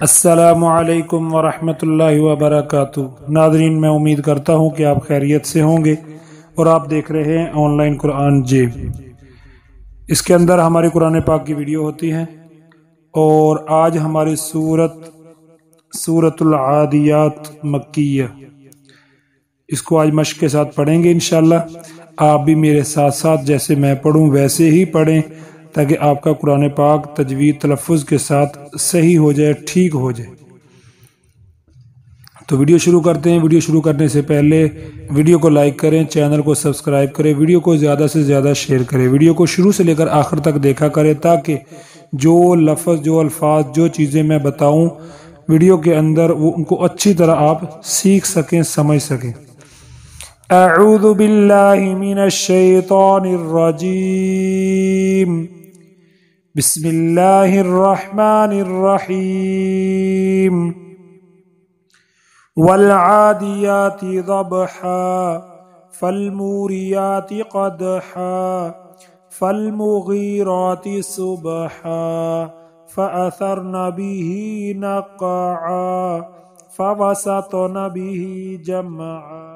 السلام علیکم ورحمۃ اللہ وبرکاتہ۔ ناظرین، میں امید کرتا ہوں کہ آپ خیریت سے ہوں گے اور آپ دیکھ رہے ہیں آن لائن قرآن جے اس کے اندر ہماری قرآن پاک کی ویڈیو ہوتی ہے اور آج ہماری صورت صورت العادیات مکیہ۔ اس کو آج مشق کے ساتھ پڑھیں گے انشاءاللہ۔ آپ بھی میرے ساتھ ساتھ جیسے میں پڑھوں، ویسے ہی پڑھیں۔ تاکہ آپ کا قرآن پاک تجوید تلفظ کے ساتھ صحیح ہو جائے، ٹھیک ہو جائے۔ تو ویڈیو شروع کرتے ہیں۔ ویڈیو شروع کرنے سے پہلے ویڈیو کو لائک کریں، چینل کو سبسکرائب کریں، ویڈیو کو زیادہ سے زیادہ شیئر کریں۔ ویڈیو کو شروع سے لے کر آخر تک دیکھا کریں تاکہ جو لفظ، جو الفاظ، جو چیزیں میں بتاؤں، ویڈیو کے اندر وہ ان کو اچھی طرح آپ سیکھ سکیں، سمجھ سکیں۔ اعوذ باللہ من الشیطان الرجیم۔ بسم الله الرحمن الرحيم. والعاديات ضبحا فالموريات قدحا فالمغيرات صبحا فأثرن به نقعا فوسطن به جمعا.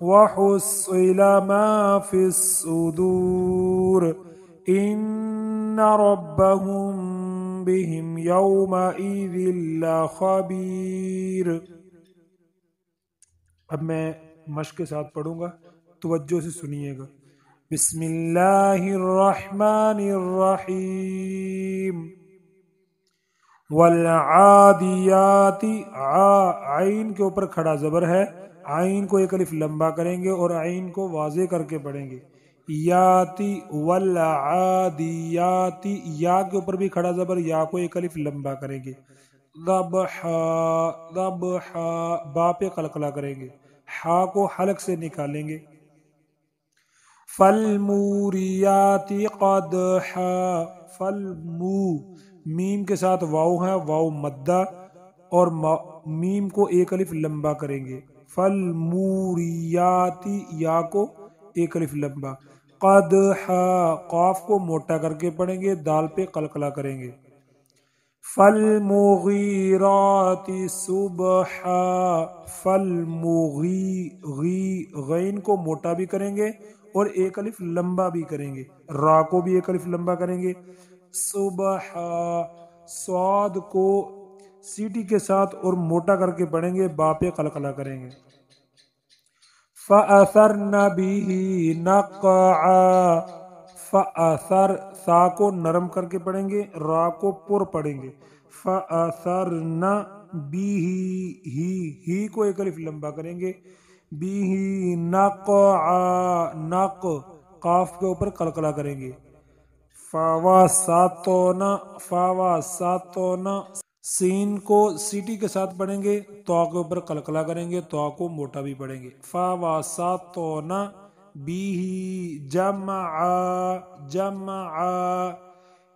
وحصل ما في الصدور. ان ربهم بهم يومئذ لخبير. اب میں مشق کے ساتھ پڑھوں گا. توجہ سے سنیے گا. بسم اللہ الرحمن الرحیم. والعادیات عین کے اوپر کھڑا زبر ہے. آئین کو ایک الف لمبا کریں گے اور آئین کو واضح کر کے پڑھیں گے۔ یاتی والعادیاتی، یا کے اوپر بھی کھڑا زبر، یا کو ایک الف لمبا کریں گے۔ با پہ قلقلہ کریں گے۔ ہا کو حلق سے نکالیں گے۔ فالموریاتی قدحا، فالمو، میم کے ساتھ واؤ ہے واؤ مدہ، اور میم کو ایک الف لمبا کریں گے۔ فل موریاتی یا کو ایک الف لمبا۔ قد قاف کو موٹا کر کے پڑھیں گے، دال پہ قلقلہ کریں گے۔ فل مغیراتی صبح فل مغی غی غین کو موٹا بھی کریں گے اور ایک الف لمبا بھی کریں گے۔ را کو بھی ایک الف لمبا کریں گے۔ صبح سواد کو سیٹی کے ساتھ اور موٹا کر کے پڑھیں گے باپے قلقلہ کریں گے۔ فَأَثَرْنَ بِهِ نَقْعَا۔ فَأَثَرْ، سا کو نرم کر کے پڑھیں گے، را کو پر پڑھیں گے۔ فَأَثَرْنَ بِهِ، ہی ہی کو ایک الف لمبا کریں گے۔ بِهِ نَقْعَا، نَق، قاف کے اوپر قلقلہ کریں گے۔ فَوَاسَاتُونَ فَوَاسَاتُونَ سین کو سیٹی کے ساتھ پڑھیں گے، تو کے اوپر قلقلہ کریں گے، تو کو موٹا بھی پڑھیں گے۔ فا وا سا تو نا بی جمع جمع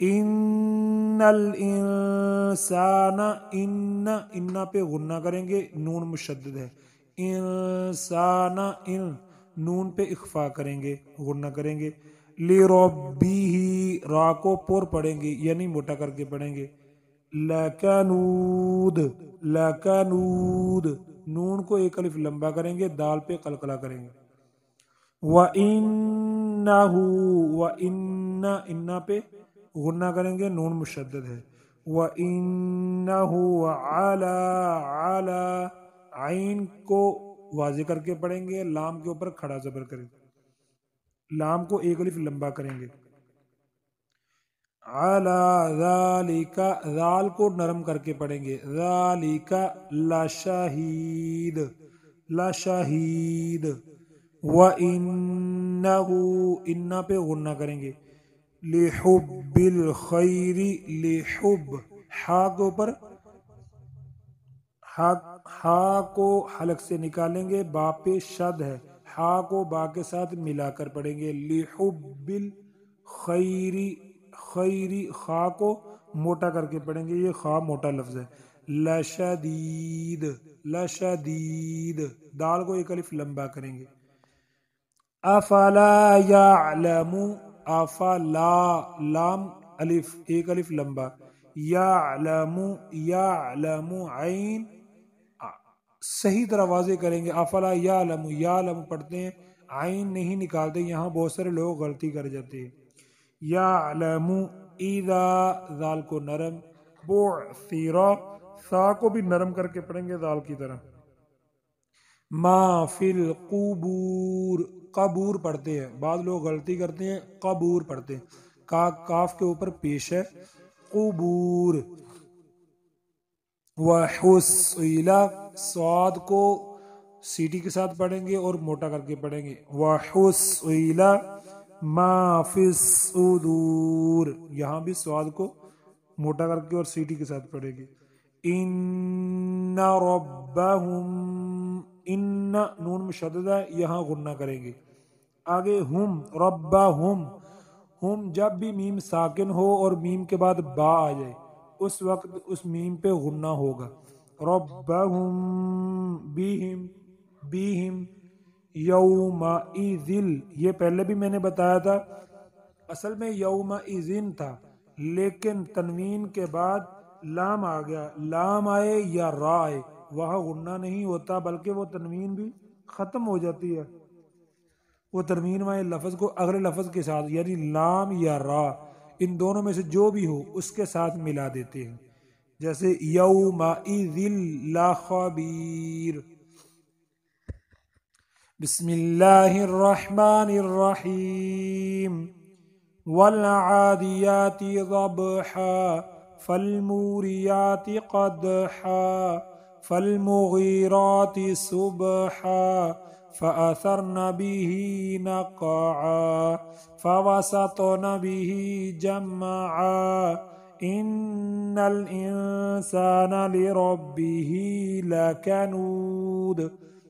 ان الانسان ان ان پہ غنہ کریں گے، نون مشدد ہے۔ انسان ان، نون پہ اخفا کریں گے، غنہ کریں گے۔ لی ربی را کو پور پڑھیں گے یعنی موٹا کر کے پڑھیں گے۔ لکنود لکنود نون کو ایک الف لمبا کریں گے، دال پہ قلقلہ کریں گے۔ وَإِنَّهُ وَإِنَّ اِنَّ پہ غنہ کریں گے، نون مشدد ہے۔ وَإِنَّهُ عَلَى عَلَى عین کو واضح کر کے پڑھیں گے، لام کے اوپر کھڑا زبر کریں گے۔ لام کو ایک الف لمبا کریں گے۔ علی ذال کو نرم کر کے پڑھیں گے۔ ذالک لشہید لشہید وَإِنَّهُ انہ پہ غنہ کریں گے۔ لِحُبِّ الْخَيْرِ لِحُبْ۔ ہا کے اوپر۔ ہا کو حلق سے نکالیں گے۔ با پہ شد ہے۔ ہا کو با کے ساتھ ملا کر پڑھیں گے۔ لحب خیری خیری خا کو موٹا کر کے پڑھیں گے، یہ خا موٹا لفظ ہے۔ لشدید لشدید دال کو ایک الف لمبا کریں گے۔ افلا یعلم افلا، لام الف، ایک الف لمبا۔ یعلم یعلم عین۔ صحیح طرح واضح کریں گے۔ افلا یعلم یعلم پڑھتے ہیں، عین نہیں نکالتے، یہاں بہت سارے لوگ غلطی کر جاتے ہیں۔ یعلم اذا ذال کو نرم بعثرا سا کو بھی نرم کر کے پڑھیں گے دال کی طرح۔ ما فی القبور، قبور پڑھتے ہیں۔ بعض لوگ غلطی کرتے ہیں، قبور پڑھتے ہیں۔ کا، کاف کے اوپر پیش ہے۔ قبور۔ وحسیلا سواد کو سیٹی کے ساتھ پڑھیں گے اور موٹا کر کے پڑھیں گے۔ وحسیلا ما فی الصدور، یہاں بھی سواد کو موٹا کر کے اور سیٹی کے ساتھ پڑھیں گے ان ربهم ان نون مشدد ہے یہاں غنہ کریں گے۔ آگے ہم ربهم ہم جب بھی میم ساکن ہو اور میم کے بعد با آ جائے، اس وقت اس میم پہ غنہ ہوگا۔ ربهم بهم بهم یوم یہ پہلے بھی میں نے بتایا تھا، اصل میں یوم ایزن تھا، لیکن تنوین کے بعد لام آ گیا۔ لام آئے یا را آئے، وہاں غنہ نہیں ہوتا، بلکہ وہ تنوین بھی ختم ہو جاتی ہے۔ وہ تنوین والے لفظ کو اگلے لفظ کے ساتھ یعنی لام یا را، ان دونوں میں سے جو بھی ہو، اس کے ساتھ ملا دیتے ہیں۔ جیسے یوم لا خبیر۔ بسم اللہ الرحمن الرحیم والعادیات ضبحا فالموريات قدحا فالمغيرات سبحا فأثرن به نقعا فوسطن به جمعا. إن الإنسان لربه لكنود.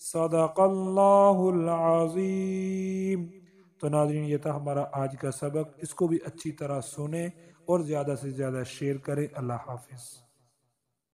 صدق اللہ العظیم۔ تو ناظرین، یہ تھا ہمارا آج کا سبق۔ اس کو بھی اچھی طرح سنیں اور زیادہ سے زیادہ شیئر کریں۔ اللہ حافظ۔